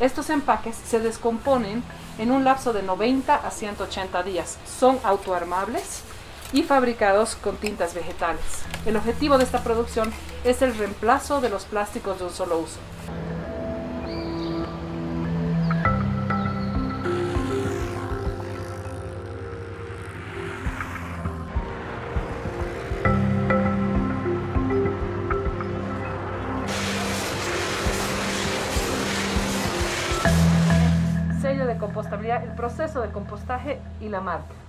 Estos empaques se descomponen en un lapso de 90 a 180 días. Son autoarmables y fabricados con tintas vegetales. El objetivo de esta producción es el reemplazo de los plásticos de un solo uso. Compostabilidad, el proceso de compostaje y la marca.